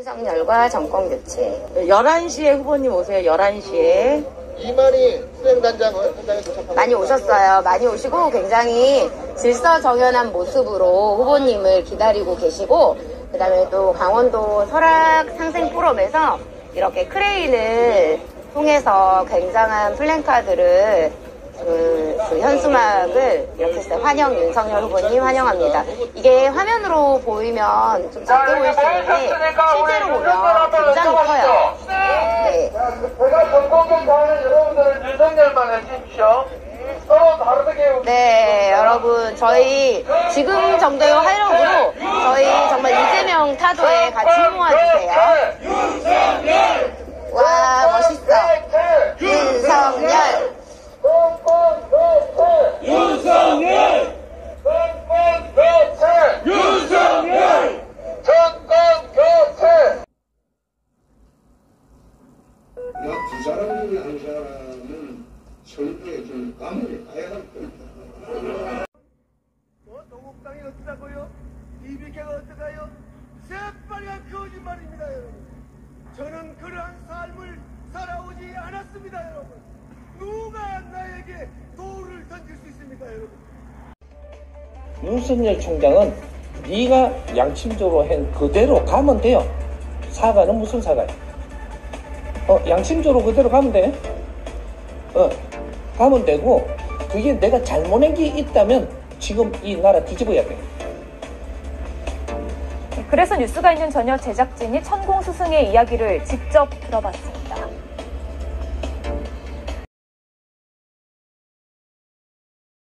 윤석열과 정권 교체. 11시에 후보님 오세요. 11시에. 이만희 수행단장은 현장에 도착하고 많이 오셨어요. 많이 오시고 굉장히 질서정연한 모습으로 후보님을 기다리고 계시고 그다음에 또 강원도 설악 상생 포럼에서 이렇게 크레인을 통해서 굉장한 플랜카드를 현수막을 이렇게 했어요. 환영 윤석열 후보님 환영합니다. 이게 화면으로 보이면 좀 작게 보일 수 있는데 실제로 보면 굉장히 커요. 네. 제가 전공경 하는 여러분들은 윤석열만 해주십시오. 네, 여러분, 저희 지금 정도의 활력으로 저희 정말 이재명 타도에 같이 모아주세요. 와, 멋있어. 윤석열. 윤석열! 정권 교체! 윤석열! 정권 교체! 나두 사람 중에 한 사람은 선거에 좀 감을 가야 할 겁니다. 뭐 동국당이 어쩌다고요? 이비케가 어떡하요? 새빨간 거짓말입니다 여러분 저는 그러한 삶을 살아오지 않았습니다 여러분 누가 나에게 돌을 던질 수 있습니까 여러분 윤석열 총장은 네가 양심적으로 한 그대로 가면 돼요. 사과는 무슨 사과야? 어, 양심적으로 그대로 가면 돼. 어, 가면 되고 그게 내가 잘못한 게 있다면 지금 이 나라 뒤집어야 돼. 그래서 뉴스가 있는 저녁 제작진이 천공 스승의 이야기를 직접 들어봤습니다.